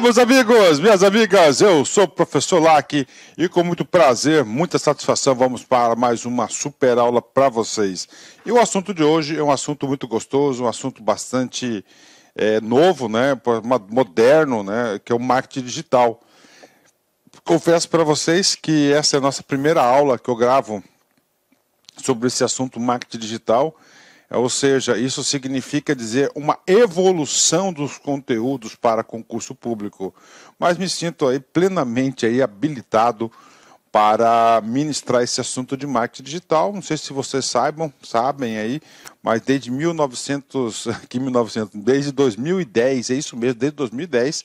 Olá, meus amigos, minhas amigas, eu sou o professor Lack e com muito prazer, muita satisfação, vamos para mais uma super aula para vocês. E o assunto de hoje é um assunto muito gostoso, um assunto bastante é, novo, né, moderno, né, que é o marketing digital. Confesso para vocês que essa é a nossa primeira aula que eu gravo sobre esse assunto marketing digital ou seja, isso significa dizer uma evolução dos conteúdos para concurso público. Mas me sinto aí plenamente aí habilitado para ministrar esse assunto de marketing digital. Não sei se vocês saibam, sabem aí, mas desde 1900, aqui 1900, desde 2010, é isso mesmo, desde 2010,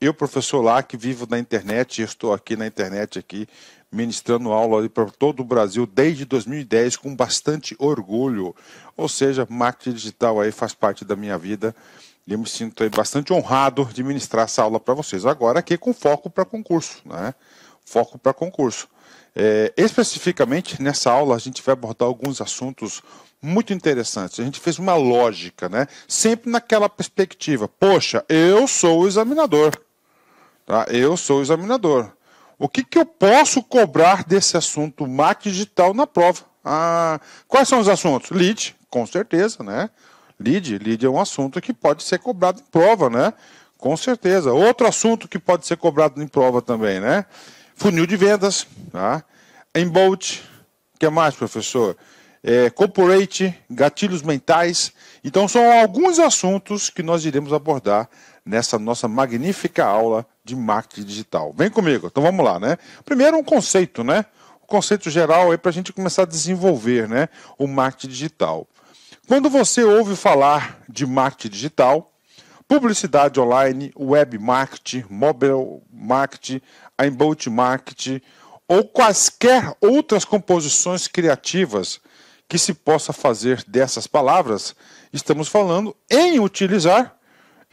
eu professor lá que vivo na internet, estou aqui na internet aqui ministrando aula para todo o Brasil desde 2010 com bastante orgulho. Ou seja, marketing digital aí faz parte da minha vida e eu me sinto aí bastante honrado de ministrar essa aula para vocês. Agora aqui com foco para concurso, né? Foco para concurso. É, especificamente nessa aula a gente vai abordar alguns assuntos muito interessantes. A gente fez uma lógica, né? Sempre naquela perspectiva. Poxa, eu sou o examinador. Tá? Eu sou o examinador. O que, que eu posso cobrar desse assunto marketing digital na prova? Ah, quais são os assuntos? Lead, com certeza, né? Lead, lead é um assunto que pode ser cobrado em prova, né? Com certeza. Outro assunto que pode ser cobrado em prova também, né? Funil de vendas, tá? Embolt, o que mais, professor? É, corporate, gatilhos mentais. Então, são alguns assuntos que nós iremos abordar nessa nossa magnífica aula de marketing digital. Vem comigo, então vamos lá, né? Primeiro um conceito, né? O conceito geral é para a gente começar a desenvolver, né? O marketing digital. Quando você ouve falar de marketing digital, publicidade online, web marketing, mobile marketing, inbound marketing ou quaisquer outras composições criativas que se possa fazer dessas palavras, estamos falando em utilizar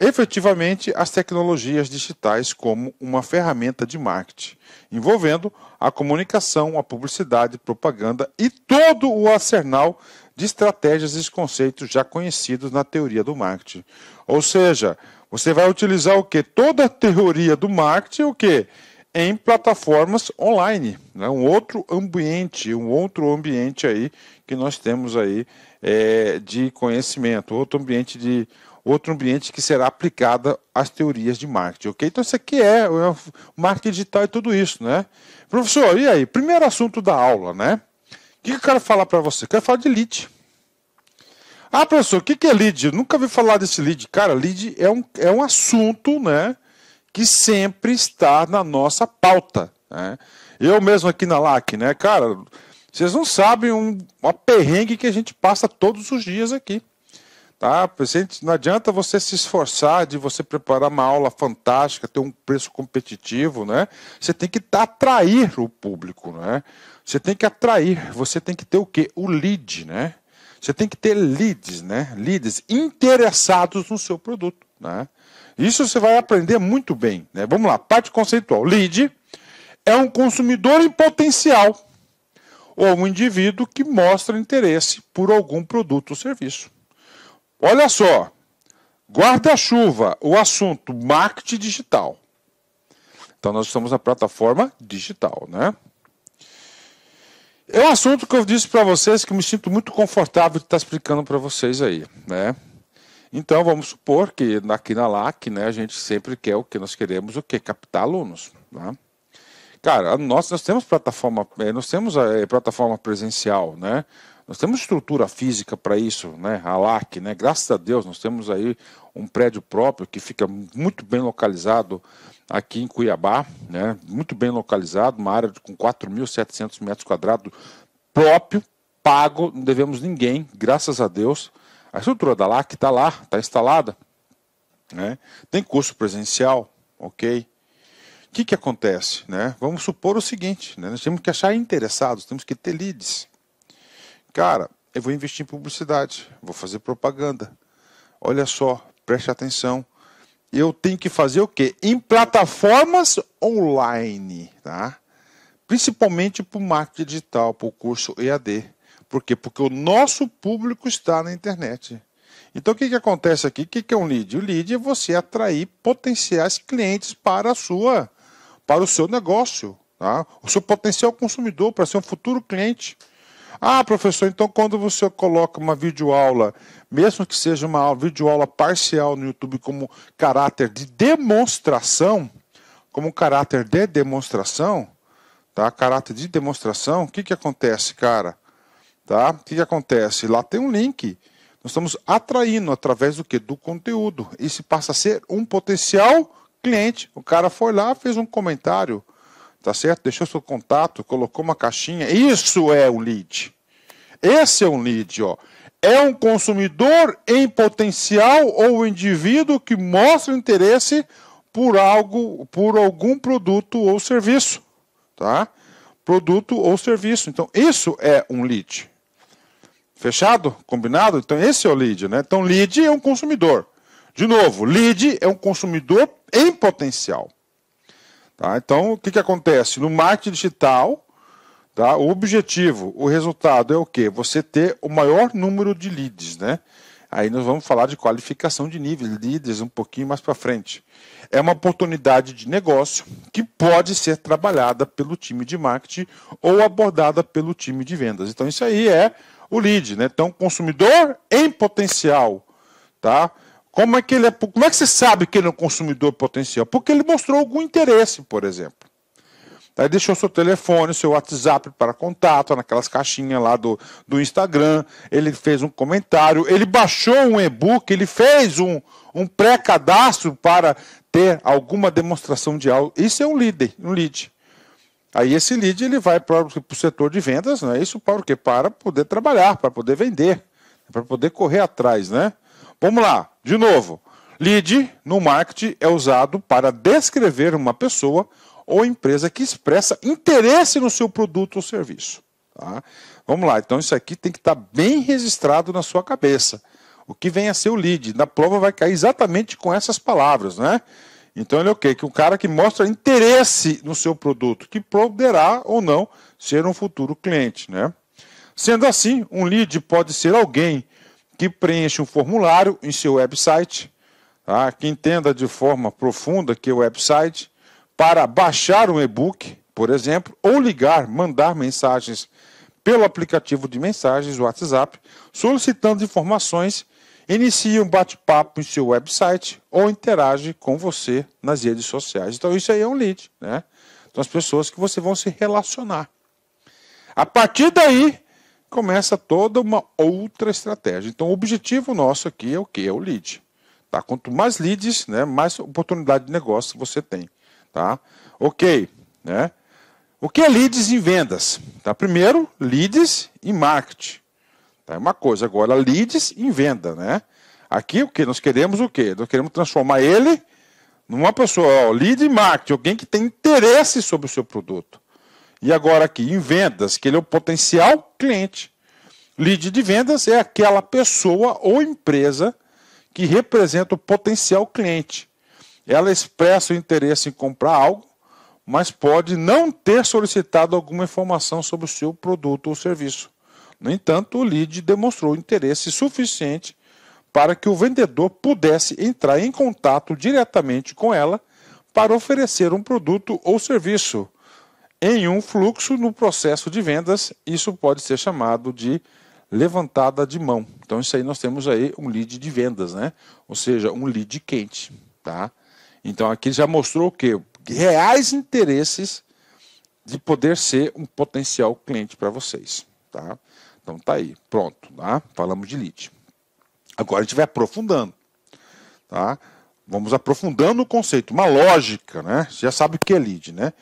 efetivamente as tecnologias digitais como uma ferramenta de marketing, envolvendo a comunicação, a publicidade, propaganda e todo o arsenal de estratégias e conceitos já conhecidos na teoria do marketing. Ou seja, você vai utilizar o que? Toda a teoria do marketing, o que? Em plataformas online, né? um outro ambiente, um outro ambiente aí que nós temos aí é, de conhecimento, outro ambiente de outro ambiente que será aplicada às teorias de marketing, ok? Então isso aqui é, o marketing digital e tudo isso, né? Professor, e aí? Primeiro assunto da aula, né? O que eu quero falar para você? Eu quero falar de lead. Ah, professor, o que é lead? Eu nunca vi falar desse lead. Cara, lead é um, é um assunto, né? Que sempre está na nossa pauta, né? Eu mesmo aqui na LAC, né? Cara, vocês não sabem um, uma perrengue que a gente passa todos os dias aqui. Tá? Não adianta você se esforçar de você preparar uma aula fantástica, ter um preço competitivo, né? Você tem que atrair o público, né? Você tem que atrair, você tem que ter o quê? O lead, né? Você tem que ter leads, né? Leads interessados no seu produto, né? Isso você vai aprender muito bem, né? Vamos lá, parte conceitual. Lead é um consumidor em potencial ou um indivíduo que mostra interesse por algum produto ou serviço. Olha só, guarda-chuva, o assunto marketing digital. Então nós estamos na plataforma digital, né? É um assunto que eu disse para vocês que eu me sinto muito confortável de estar explicando para vocês aí, né? Então vamos supor que aqui na LAC, né, a gente sempre quer o que nós queremos, o que captar alunos, né? Cara, nós, nós temos plataforma, eh, nós temos a é, plataforma presencial, né? Nós temos estrutura física para isso, né? A LAC, né? Graças a Deus, nós temos aí um prédio próprio que fica muito bem localizado aqui em Cuiabá, né? Muito bem localizado, uma área com 4.700 metros quadrados próprio, pago, não devemos ninguém, graças a Deus. A estrutura da LAC está lá, está instalada. Né? Tem curso presencial, ok? O que, que acontece? Né? Vamos supor o seguinte: né? nós temos que achar interessados, temos que ter leads. Cara, eu vou investir em publicidade, vou fazer propaganda. Olha só, preste atenção. Eu tenho que fazer o quê? Em plataformas online, tá? Principalmente para o marketing digital, para o curso EAD. Por quê? Porque o nosso público está na internet. Então o que, que acontece aqui? O que, que é um lead? O lead é você atrair potenciais clientes para a sua, para o seu negócio, tá? o seu potencial consumidor, para ser um futuro cliente. Ah, professor, então quando você coloca uma videoaula, mesmo que seja uma videoaula parcial no YouTube como caráter de demonstração, como caráter de demonstração, tá? Caráter de demonstração, o que que acontece, cara? Tá? O que que acontece? Lá tem um link. Nós estamos atraindo através do que? Do conteúdo. Isso passa a ser um potencial cliente. O cara foi lá, fez um comentário, tá certo? Deixou seu contato, colocou uma caixinha. Isso é um lead. Esse é um lead, ó. É um consumidor em potencial ou um indivíduo que mostra interesse por algo, por algum produto ou serviço, tá? Produto ou serviço. Então, isso é um lead. Fechado? Combinado? Então, esse é o lead, né? Então, lead é um consumidor. De novo, lead é um consumidor em potencial. Tá? Então, o que, que acontece? No marketing digital, tá? o objetivo, o resultado é o quê? Você ter o maior número de leads, né? Aí nós vamos falar de qualificação de níveis, leads um pouquinho mais para frente. É uma oportunidade de negócio que pode ser trabalhada pelo time de marketing ou abordada pelo time de vendas. Então isso aí é o lead, né? Então consumidor em potencial, tá? Como é que ele é, como é que você sabe que ele é um consumidor potencial? Porque ele mostrou algum interesse, por exemplo. Aí deixou seu telefone, seu WhatsApp para contato, naquelas caixinhas lá do, do Instagram. Ele fez um comentário, ele baixou um e-book, ele fez um, um pré-cadastro para ter alguma demonstração de algo. Isso é um lead, um lead. Aí esse lead ele vai para o setor de vendas, né? Isso para o quê? Para poder trabalhar, para poder vender, para poder correr atrás, né? Vamos lá, de novo. Lead no marketing é usado para descrever uma pessoa ou empresa que expressa interesse no seu produto ou serviço. Tá? Vamos lá, então isso aqui tem que estar bem registrado na sua cabeça. O que vem a ser o lead? Na prova vai cair exatamente com essas palavras, né? Então ele é o quê? Que o cara que mostra interesse no seu produto, que poderá ou não ser um futuro cliente, né? Sendo assim, um lead pode ser alguém que preenche um formulário em seu website, tá? que entenda de forma profunda que o website, para baixar um e-book, por exemplo, ou ligar, mandar mensagens pelo aplicativo de mensagens WhatsApp, solicitando informações, inicia um bate-papo em seu website ou interage com você nas redes sociais. Então isso aí é um lead, né? São as pessoas que você vão se relacionar. A partir daí, começa toda uma outra estratégia. Então, o objetivo nosso aqui é o que? É o lead. Tá? Quanto mais leads, né, mais oportunidade de negócio você tem. Tá? Ok. Né? O que é leads em vendas? Tá? Primeiro, leads em marketing. Tá? É uma coisa. Agora, leads em venda. Né? Aqui, o que? Nós queremos o quê? Nós queremos transformar ele numa pessoa, ó, lead em marketing, alguém que tem interesse sobre o seu produto. E agora aqui, em vendas, que ele é o potencial cliente. Lead de vendas é aquela pessoa ou empresa que representa o potencial cliente. Ela expressa o interesse em comprar algo, mas pode não ter solicitado alguma informação sobre o seu produto ou serviço. No entanto, o lead demonstrou interesse suficiente para que o vendedor pudesse entrar em contato diretamente com ela para oferecer um produto ou serviço em um fluxo no processo de vendas, isso pode ser chamado de levantada de mão. Então isso aí nós temos aí um lead de vendas, né? Ou seja, um lead quente, tá? Então aqui já mostrou o quê? Reais interesses de poder ser um potencial cliente para vocês, tá? Então tá aí, pronto, tá? Falamos de lead. Agora a gente vai aprofundando, tá? Vamos aprofundando o conceito, uma lógica, né? Você já sabe o que é lead, né?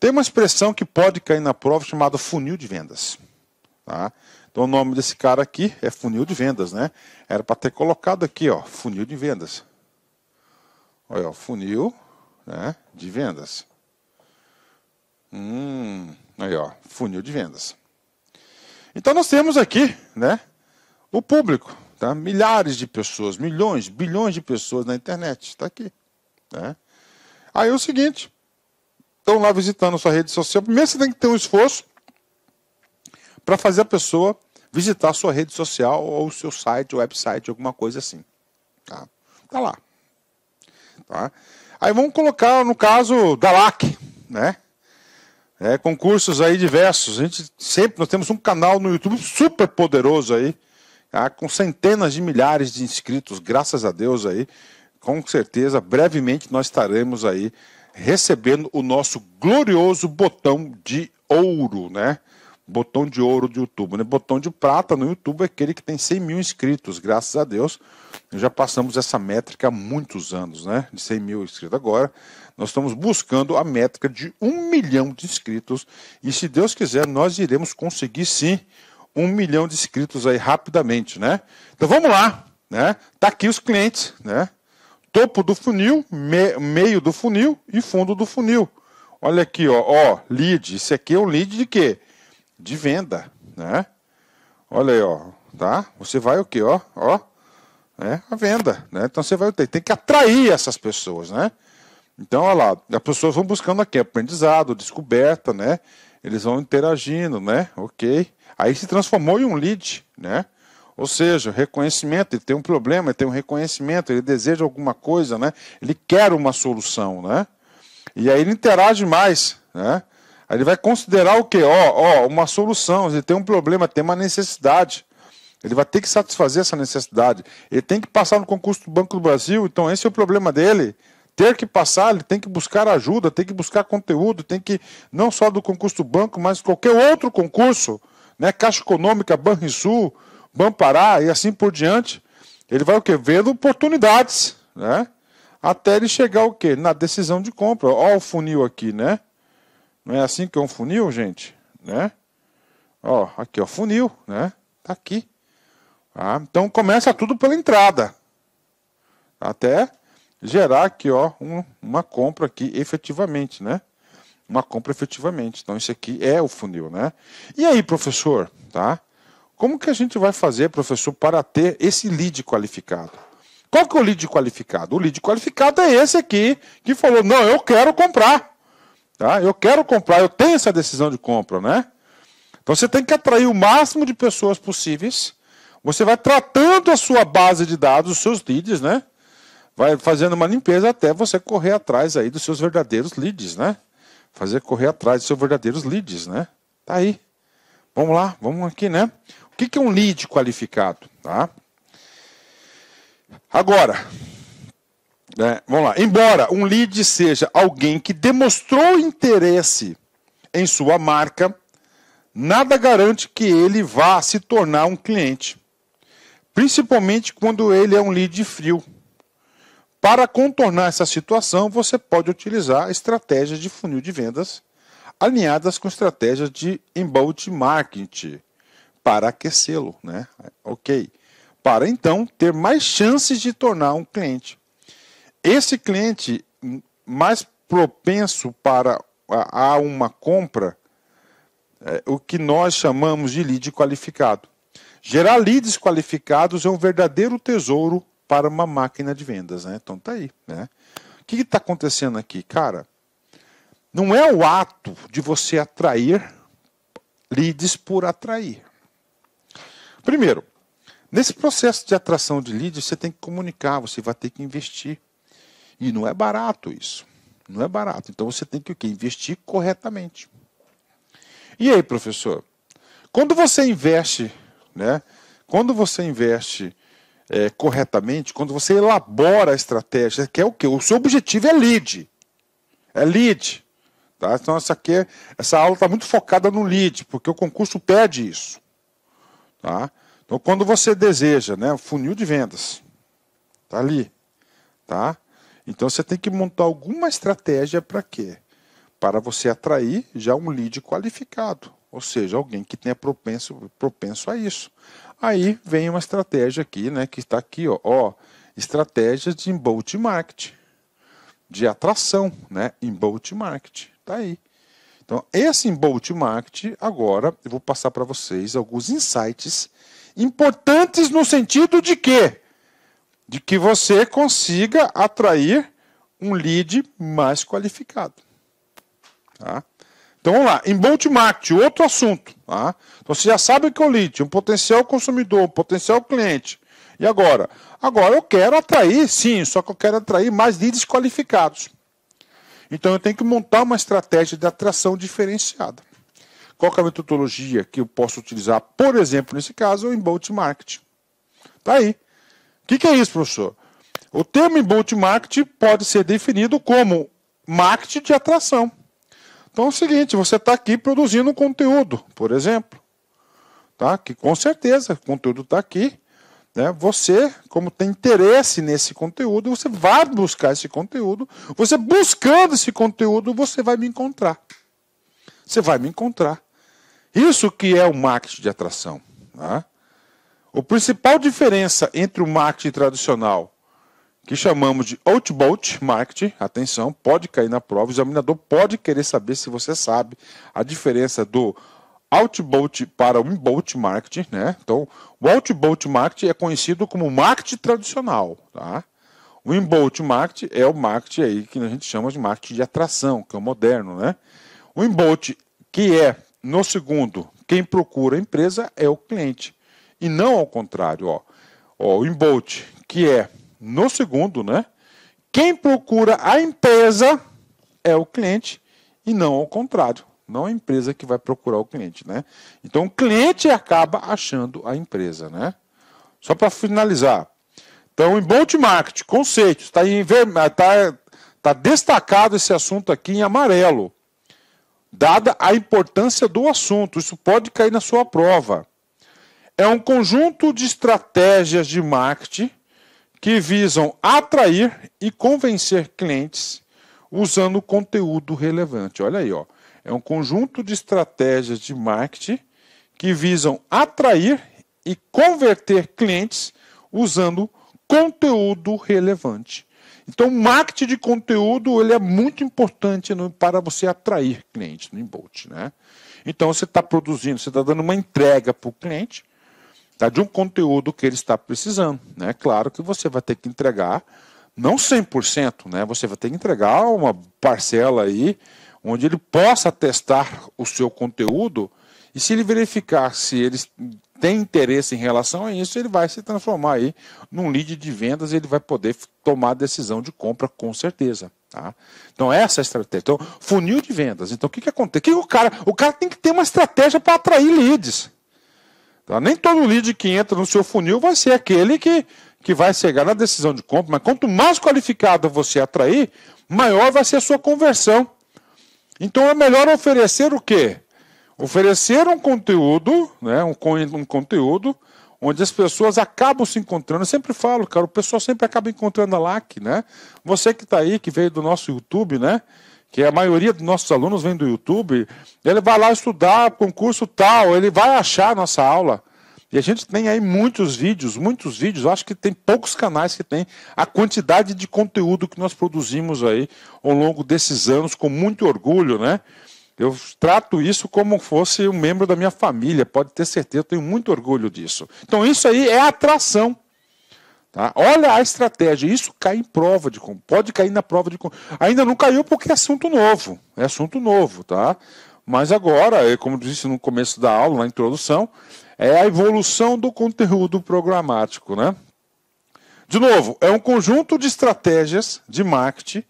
Tem uma expressão que pode cair na prova chamada funil de vendas. Tá? Então o nome desse cara aqui é funil de vendas, né? Era para ter colocado aqui, ó, funil de vendas. Olha, ó, funil né, de vendas. Hum, aí, ó, funil de vendas. Então nós temos aqui, né, o público, tá? Milhares de pessoas, milhões, bilhões de pessoas na internet, está aqui, né? Aí é o seguinte, estão lá visitando sua rede social, primeiro você tem que ter um esforço para fazer a pessoa visitar a sua rede social ou o seu site, website, alguma coisa assim. Tá, tá lá. Tá? Aí vamos colocar no caso da LAC, né? É, concursos aí diversos. A gente sempre nós temos um canal no YouTube super poderoso aí, tá? com centenas de milhares de inscritos, graças a Deus aí. Com certeza, brevemente nós estaremos aí recebendo o nosso glorioso botão de ouro, né? Botão de ouro do YouTube, né? Botão de prata no YouTube é aquele que tem 100 mil inscritos, graças a Deus. Já passamos essa métrica há muitos anos, né? De 100 mil inscritos. Agora, nós estamos buscando a métrica de um milhão de inscritos. E se Deus quiser, nós iremos conseguir sim um milhão de inscritos aí rapidamente, né? Então vamos lá, né? Tá aqui os clientes, né? Topo do funil, me, meio do funil e fundo do funil. Olha aqui, ó, ó, lead. Isso aqui é um lead de quê? De venda, né? Olha aí, ó, tá? Você vai o quê, ó, ó, né? A venda, né? Então você vai ter, tem que atrair essas pessoas, né? Então, olha lá, as pessoas vão buscando aqui aprendizado, descoberta, né? Eles vão interagindo, né? Ok. Aí se transformou em um lead, né? Ou seja, reconhecimento, ele tem um problema, ele tem um reconhecimento, ele deseja alguma coisa, né? Ele quer uma solução, né? E aí ele interage mais, né? Aí ele vai considerar o quê? Ó, ó, uma solução, ele tem um problema, tem uma necessidade. Ele vai ter que satisfazer essa necessidade. Ele tem que passar no concurso do Banco do Brasil, então esse é o problema dele. Ter que passar, ele tem que buscar ajuda, tem que buscar conteúdo, tem que, não só do concurso do banco, mas qualquer outro concurso, né? Caixa Econômica, Banrisul, Bampará e assim por diante, ele vai o quê? Vendo oportunidades, né? Até ele chegar o quê? Na decisão de compra. Olha o funil aqui, né? Não é assim que é um funil, gente? Né? Ó, aqui, ó, funil, né? Tá aqui. Ah, então começa tudo pela entrada. Até gerar aqui, ó, um, uma compra aqui efetivamente, né? Uma compra efetivamente. Então isso aqui é o funil, né? E aí, professor, tá? Como que a gente vai fazer, professor, para ter esse lead qualificado? Qual que é o lead qualificado? O lead qualificado é esse aqui, que falou, não, eu quero comprar. Tá? Eu quero comprar, eu tenho essa decisão de compra, né? Então você tem que atrair o máximo de pessoas possíveis. Você vai tratando a sua base de dados, os seus leads, né? Vai fazendo uma limpeza até você correr atrás aí dos seus verdadeiros leads, né? Fazer correr atrás dos seus verdadeiros leads, né? Tá aí. Vamos lá, vamos aqui, né? Que, que é um lead qualificado? Tá? Agora, né, vamos lá. Embora um lead seja alguém que demonstrou interesse em sua marca, nada garante que ele vá se tornar um cliente. Principalmente quando ele é um lead frio. Para contornar essa situação, você pode utilizar estratégias de funil de vendas alinhadas com estratégias de inbound marketing para aquecê-lo, né? Ok. Para então ter mais chances de tornar um cliente. Esse cliente mais propenso para a, uma compra, é, o que nós chamamos de lead qualificado. Gerar leads qualificados é um verdadeiro tesouro para uma máquina de vendas, né? Então tá aí, né? O que está acontecendo aqui, cara? Não é o ato de você atrair leads por atrair. Primeiro, nesse processo de atração de leads, você tem que comunicar, você vai ter que investir. E não é barato isso. Não é barato. Então você tem que o quê? Investir corretamente. E aí, professor? Quando você investe, né? Quando você investe é, corretamente, quando você elabora a estratégia, que é o quê? O seu objetivo é lead. É lead. Tá? Então essa, aqui, é, essa aula está muito focada no lead, porque o concurso pede isso. Tá? Então, quando você deseja, né, o funil de vendas, tá ali, tá? Então você tem que montar alguma estratégia para quê? Para você atrair já um lead qualificado, ou seja, alguém que tenha propenso, propenso a isso. Aí vem uma estratégia aqui, né, que está aqui, ó, ó estratégias de inbound marketing, de atração, né, inbound marketing, tá aí. Então, esse inbound marketing, agora eu vou passar para vocês alguns insights importantes no sentido de quê? De que você consiga atrair um lead mais qualificado. Tá? Então, vamos lá, inbound marketing, outro assunto. Tá? Então você já sabe que é o lead, um potencial consumidor, um potencial cliente. E agora? Agora eu quero atrair, sim, só que eu quero atrair mais leads qualificados. Então eu tenho que montar uma estratégia de atração diferenciada. Qual é a metodologia que eu posso utilizar? Por exemplo, nesse caso, o inbound marketing. Tá aí. O que, que é isso, professor? O termo inbound marketing pode ser definido como marketing de atração. Então é o seguinte, você está aqui produzindo um conteúdo, por exemplo. Tá? Que com certeza o conteúdo está aqui. Né? Você, como tem interesse nesse conteúdo, você vai buscar esse conteúdo. Você buscando esse conteúdo, você vai me encontrar. Você vai me encontrar. Isso que é o marketing de atração. Tá? O principal diferença entre o marketing tradicional, que chamamos de outbound marketing, atenção, pode cair na prova, o examinador pode querer saber se você sabe a diferença do outbound para o inbound marketing, né? Então, o outbound marketing é conhecido como marketing tradicional, tá? O inbound marketing é o marketing aí que a gente chama de marketing de atração, que é o moderno, né? O inbound, que é no segundo, quem procura a empresa é o cliente e não ao contrário, ó. ó o inbound, que é no segundo, né? Quem procura a empresa é o cliente e não ao contrário. Não a empresa que vai procurar o cliente, né? Então o cliente acaba achando a empresa, né? Só para finalizar. Então, em Bolt Market, conceitos, está tá, tá destacado esse assunto aqui em amarelo. Dada a importância do assunto, isso pode cair na sua prova. É um conjunto de estratégias de marketing que visam atrair e convencer clientes usando conteúdo relevante. Olha aí, ó. É um conjunto de estratégias de marketing que visam atrair e converter clientes usando conteúdo relevante. Então, marketing de conteúdo ele é muito importante para você atrair clientes no Inbolt. Né? Então, você está produzindo, você está dando uma entrega para o cliente tá, de um conteúdo que ele está precisando. Né? Claro que você vai ter que entregar, não 100%, né? você vai ter que entregar uma parcela aí onde ele possa testar o seu conteúdo e se ele verificar se eles têm interesse em relação a isso, ele vai se transformar aí num lead de vendas e ele vai poder tomar a decisão de compra com certeza. Tá? Então essa é a estratégia. Então, funil de vendas. Então o que, que acontece? Que o, cara, o cara tem que ter uma estratégia para atrair leads. Tá? Nem todo lead que entra no seu funil vai ser aquele que, que vai chegar na decisão de compra, mas quanto mais qualificado você atrair, maior vai ser a sua conversão. Então é melhor oferecer o quê? Oferecer um conteúdo, né, um, um conteúdo onde as pessoas acabam se encontrando. Eu sempre falo, cara, o pessoal sempre acaba encontrando a LAC, né? Você que está aí, que veio do nosso YouTube, né? Que a maioria dos nossos alunos vem do YouTube, ele vai lá estudar concurso tal, ele vai achar a nossa aula. E a gente tem aí muitos vídeos, muitos vídeos, eu acho que tem poucos canais que tem a quantidade de conteúdo que nós produzimos aí ao longo desses anos, com muito orgulho, né? Eu trato isso como fosse um membro da minha família, pode ter certeza, eu tenho muito orgulho disso. Então isso aí é atração. Tá? Olha a estratégia, isso cai em prova de pode cair na prova de ainda não caiu porque é assunto novo, é assunto novo, tá? Mas agora, como disse no começo da aula, na introdução, é a evolução do conteúdo programático, né? De novo, é um conjunto de estratégias de marketing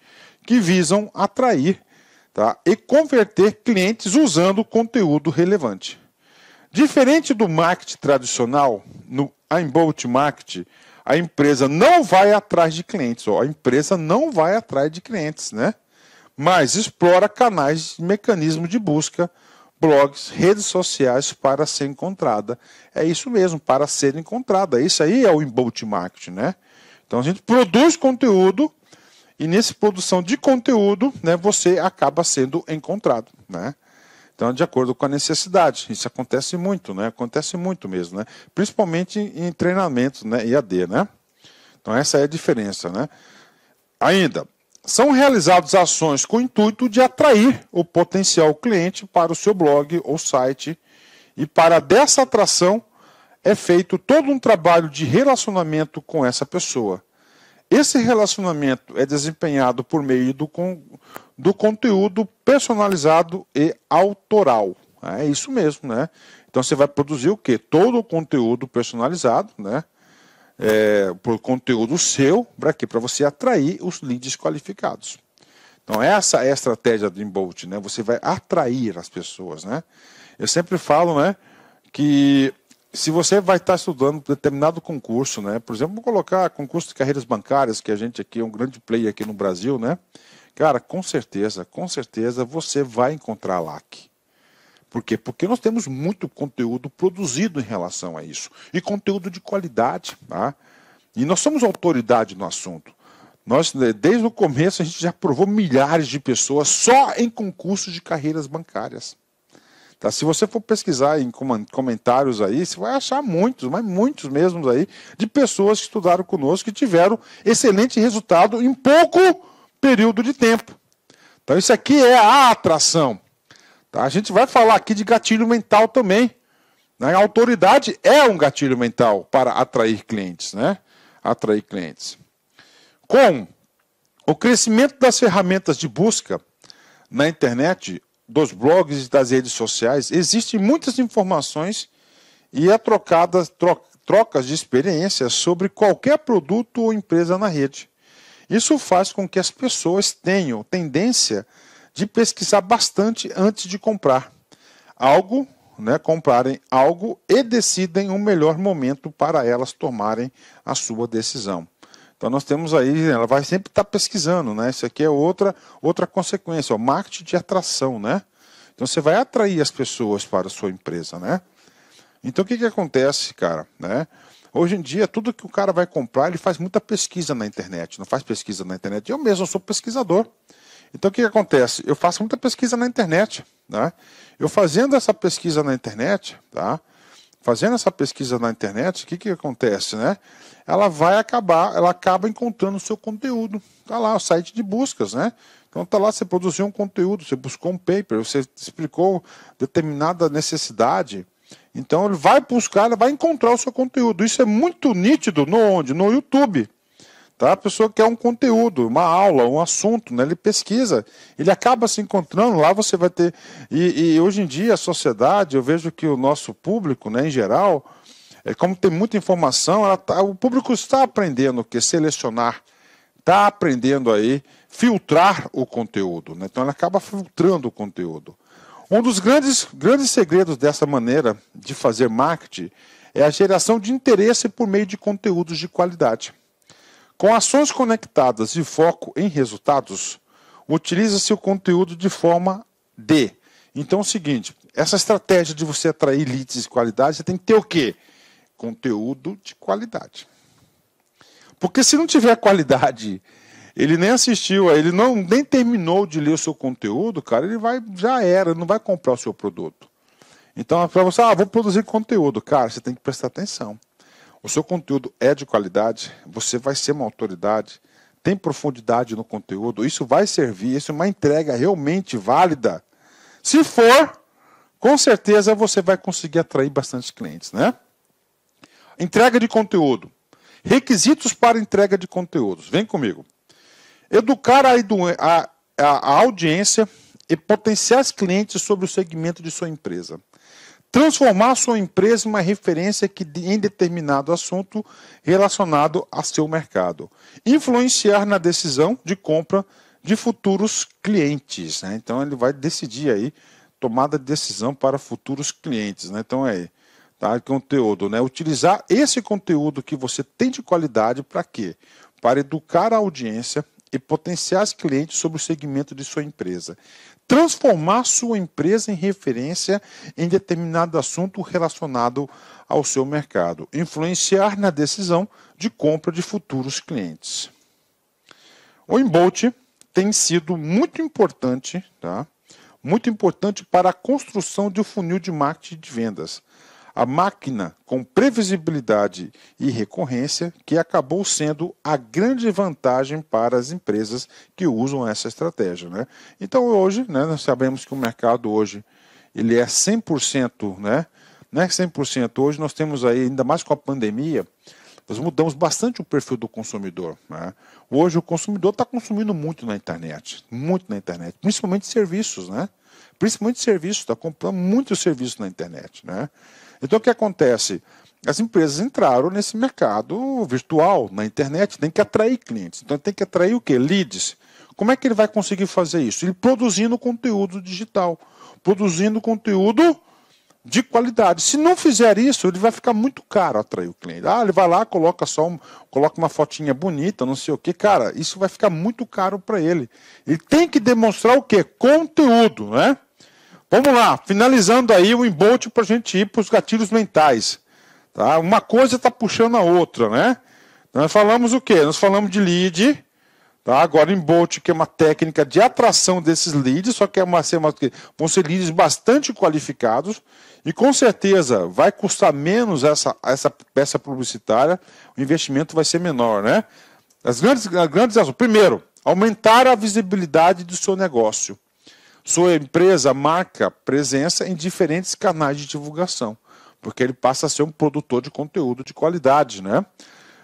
que visam atrair tá? e converter clientes usando conteúdo relevante. Diferente do marketing tradicional, no inbound marketing, a empresa não vai atrás de clientes. Ó, a empresa não vai atrás de clientes, né? Mas explora canais, mecanismos de busca blogs, redes sociais para ser encontrada. É isso mesmo, para ser encontrada. Isso aí é o inbound marketing, né? Então a gente produz conteúdo e nessa produção de conteúdo, né, você acaba sendo encontrado, né? Então, de acordo com a necessidade. Isso acontece muito, né? Acontece muito mesmo, né? Principalmente em treinamentos, né? IAD, né? Então, essa é a diferença, né? Ainda, são realizadas ações com o intuito de atrair o potencial cliente para o seu blog ou site, e para dessa atração é feito todo um trabalho de relacionamento com essa pessoa. Esse relacionamento é desempenhado por meio do, do conteúdo personalizado e autoral. É isso mesmo, né? Então você vai produzir o quê? Todo o conteúdo personalizado, né? É, por conteúdo seu, para quê? Para você atrair os leads qualificados. Então essa é a estratégia do Inbolt, né? Você vai atrair as pessoas, né? Eu sempre falo, né, que se você vai estar estudando determinado concurso, né? Por exemplo, vou colocar concurso de carreiras bancárias, que a gente aqui é um grande player aqui no Brasil, né? Cara, com certeza, com certeza você vai encontrar LAC. Por quê? Porque nós temos muito conteúdo produzido em relação a isso. E conteúdo de qualidade. Tá? E nós somos autoridade no assunto. Nós, né, desde o começo, a gente já provou milhares de pessoas só em concursos de carreiras bancárias. Tá? Se você for pesquisar em comentários aí, você vai achar muitos, mas muitos mesmo aí, de pessoas que estudaram conosco que tiveram excelente resultado em pouco período de tempo. Então isso aqui é a atração. Tá? A gente vai falar aqui de gatilho mental também. Né? A autoridade é um gatilho mental para atrair clientes, né? Atrair clientes. Com o crescimento das ferramentas de busca na internet, dos blogs e das redes sociais, existem muitas informações e é trocada, trocas de experiências sobre qualquer produto ou empresa na rede. Isso faz com que as pessoas tenham tendência de pesquisar bastante antes de comprar algo, né, comprarem algo e decidem um melhor momento para elas tomarem a sua decisão. Então nós temos aí, ela vai sempre estar pesquisando, né? Isso aqui é outra outra consequência, o marketing de atração, né? Então você vai atrair as pessoas para a sua empresa, né? Então o que que acontece, cara, né? Hoje em dia, tudo que o cara vai comprar, ele faz muita pesquisa na internet. Não faz pesquisa na internet. Eu mesmo sou pesquisador. Então, o que, que acontece? Eu faço muita pesquisa na internet. Né? Eu fazendo essa pesquisa na internet, tá? fazendo essa pesquisa na internet, o que, que acontece? Né? Ela vai acabar, ela acaba encontrando o seu conteúdo. Está lá, o site de buscas, né? Então está lá, você produziu um conteúdo, você buscou um paper, você explicou determinada necessidade, então ele vai buscar, ele vai encontrar o seu conteúdo. Isso é muito nítido no onde? No YouTube. Tá? A pessoa quer um conteúdo, uma aula, um assunto, né? ele pesquisa, ele acaba se encontrando, lá você vai ter. E, e hoje em dia a sociedade, eu vejo que o nosso público, né, em geral, é, como tem muita informação, tá, o público está aprendendo o que? Selecionar, está aprendendo aí, filtrar o conteúdo. Né? Então ele acaba filtrando o conteúdo. Um dos grandes, grandes segredos dessa maneira de fazer marketing é a geração de interesse por meio de conteúdos de qualidade. Com ações conectadas e foco em resultados, utiliza-se o conteúdo de forma D. Então é o seguinte, essa estratégia de você atrair leads de qualidade, você tem que ter o quê? Conteúdo de qualidade. Porque se não tiver qualidade ele nem assistiu, ele não nem terminou de ler o seu conteúdo, cara, ele vai já era, não vai comprar o seu produto. Então, para você, ah, vou produzir conteúdo, cara, você tem que prestar atenção. O seu conteúdo é de qualidade, você vai ser uma autoridade, tem profundidade no conteúdo, isso vai servir, isso é uma entrega realmente válida. Se for, com certeza você vai conseguir atrair bastante clientes, né? Entrega de conteúdo. Requisitos para entrega de conteúdos. Vem comigo. Educar a, a, a audiência e potenciais clientes sobre o segmento de sua empresa. Transformar sua empresa em uma referência que, em determinado assunto relacionado a seu mercado. Influenciar na decisão de compra de futuros clientes. Né? Então ele vai decidir aí tomada de decisão para futuros clientes. Né? Então é tá? conteúdo, né? Utilizar esse conteúdo que você tem de qualidade para quê? Para educar a audiência e potenciais clientes sobre o segmento de sua empresa. Transformar sua empresa em referência em determinado assunto relacionado ao seu mercado. Influenciar na decisão de compra de futuros clientes. O Embolt tem sido muito importante, tá? Muito importante para a construção de um funil de marketing de vendas a máquina com previsibilidade e recorrência, que acabou sendo a grande vantagem para as empresas que usam essa estratégia. Né? Então hoje, né, nós sabemos que o mercado hoje ele é 100%, né? não é 100%, hoje nós temos aí, ainda mais com a pandemia, Nós mudamos bastante o perfil do consumidor. Né? Hoje o consumidor está consumindo muito na internet, muito na internet, principalmente serviços, né? Principalmente serviços, está comprando muitos serviços na internet, né? Então o que acontece? As empresas entraram nesse mercado virtual, na internet, tem que atrair clientes. Então tem que atrair o quê? Leads. Como é que ele vai conseguir fazer isso? Ele produzindo conteúdo digital, produzindo conteúdo de qualidade. Se não fizer isso, ele vai ficar muito caro atrair o cliente. Ah, ele vai lá, coloca só um, coloca uma fotinha bonita, não sei o que, cara, isso vai ficar muito caro para ele. Ele tem que demonstrar o quê? Conteúdo, né? Vamos lá, finalizando aí o embote para a gente ir para os gatilhos mentais. Tá? Uma coisa está puxando a outra, né? Nós falamos o quê? Nós falamos de lead, Tá? Agora, em Bolt, que é uma técnica de atração desses leads, só que é uma, vão ser leads bastante qualificados e com certeza vai custar menos essa, essa peça publicitária, o investimento vai ser menor. Né? As grandes, as grandes primeiro, aumentar a visibilidade do seu negócio. Sua empresa marca presença em diferentes canais de divulgação, porque ele passa a ser um produtor de conteúdo de qualidade. Né?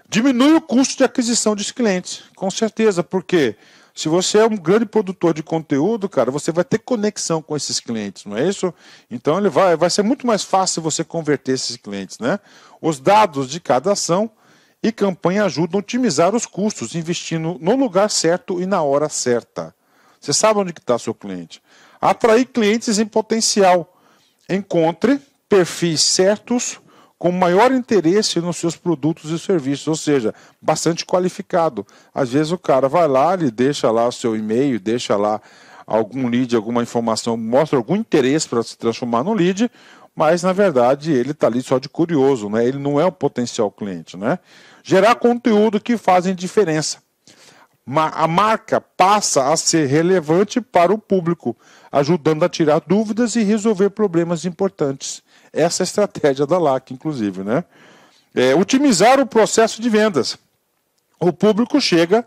Diminui o custo de aquisição de clientes, com certeza, porque se você é um grande produtor de conteúdo, cara, você vai ter conexão com esses clientes, não é isso? Então ele vai, vai ser muito mais fácil você converter esses clientes, né? Os dados de cada ação e campanha ajudam a otimizar os custos, investindo no lugar certo e na hora certa. Você sabe onde está seu cliente. Atrair clientes em potencial. Encontre perfis certos com maior interesse nos seus produtos e serviços, ou seja, bastante qualificado. Às vezes o cara vai lá, ele deixa lá o seu e-mail, deixa lá algum lead, alguma informação, mostra algum interesse para se transformar no lead, mas na verdade ele está ali só de curioso, né? ele não é o potencial cliente. Né? Gerar conteúdo que fazem diferença. A marca passa a ser relevante para o público, ajudando a tirar dúvidas e resolver problemas importantes essa é estratégia da LAC, inclusive. Né? É, otimizar o processo de vendas. O público chega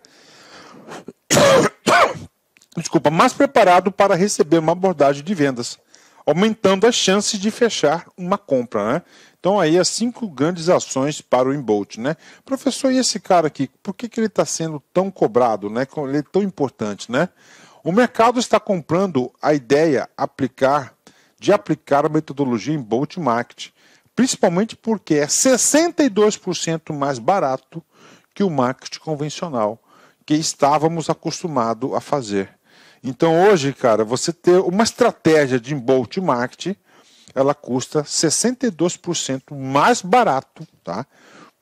desculpa, mais preparado para receber uma abordagem de vendas, aumentando as chances de fechar uma compra. Né? Então aí as cinco grandes ações para o Embolt. Né? Professor, e esse cara aqui, por que, que ele está sendo tão cobrado? Né? Ele é tão importante. Né? O mercado está comprando a ideia aplicar de aplicar a metodologia em Bolt Market, principalmente porque é 62% mais barato que o marketing convencional que estávamos acostumados a fazer. Então hoje, cara, você ter uma estratégia de Bolt Marketing, ela custa 62% mais barato, tá?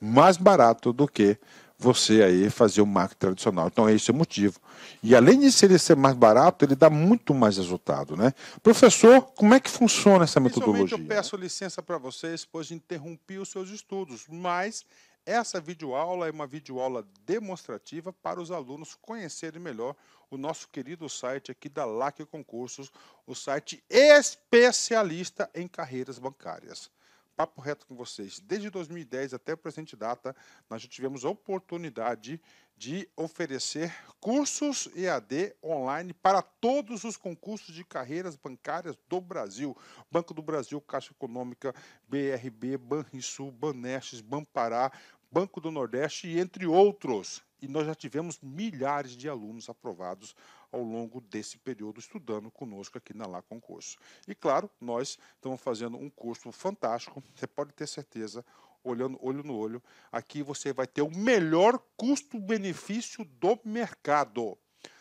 Mais barato do que você aí fazer o marketing tradicional. Então, esse é o motivo. E além de ele ser mais barato, ele dá muito mais resultado, né? Professor, como é que funciona essa metodologia? eu peço licença para vocês, pois interrompi os seus estudos, mas essa videoaula é uma videoaula demonstrativa para os alunos conhecerem melhor o nosso querido site aqui da LAC Concursos, o site especialista em carreiras bancárias papo reto com vocês. Desde 2010 até a presente data, nós já tivemos a oportunidade de oferecer cursos EAD online para todos os concursos de carreiras bancárias do Brasil. Banco do Brasil, Caixa Econômica, BRB, Banrisul, Banestes, Banpará, Banco do Nordeste entre outros. E nós já tivemos milhares de alunos aprovados ao longo desse período estudando conosco aqui na Lá Concurso. E claro, nós estamos fazendo um curso fantástico, você pode ter certeza, olhando olho no olho, aqui você vai ter o melhor custo-benefício do mercado.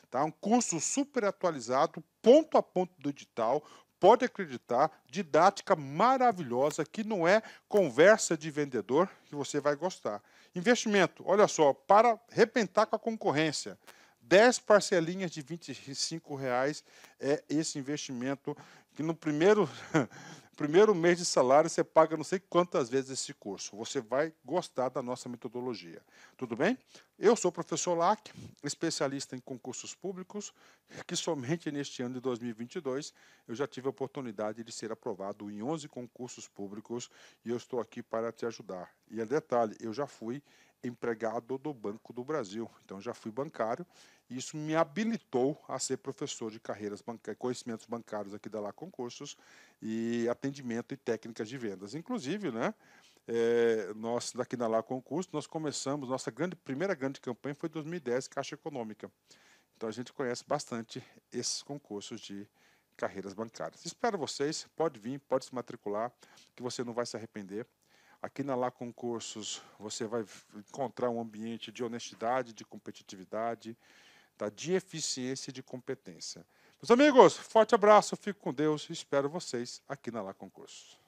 Tá? Um curso super atualizado, ponto a ponto do digital, pode acreditar, didática maravilhosa, que não é conversa de vendedor, que você vai gostar. Investimento, olha só, para repentar com a concorrência. 10 parcelinhas de 25 reais é esse investimento que no primeiro, primeiro mês de salário você paga não sei quantas vezes esse curso. Você vai gostar da nossa metodologia. Tudo bem? Eu sou o professor Lac, especialista em concursos públicos, que somente neste ano de 2022 eu já tive a oportunidade de ser aprovado em 11 concursos públicos e eu estou aqui para te ajudar. E é detalhe, eu já fui empregado do Banco do Brasil. Então já fui bancário isso me habilitou a ser professor de carreiras bancárias, conhecimentos bancários aqui da Lá Concursos e atendimento e técnicas de vendas. Inclusive, né, É, nós, daqui na Lá Concurso, nós começamos, nossa grande, primeira grande campanha foi em 2010, Caixa Econômica. Então a gente conhece bastante esses concursos de carreiras bancárias. Espero vocês, pode vir, pode se matricular, que você não vai se arrepender. Aqui na Lá Concursos você vai encontrar um ambiente de honestidade, de competitividade, tá? de eficiência e de competência. Meus amigos, forte abraço, fico com Deus e espero vocês aqui na Lá Concursos.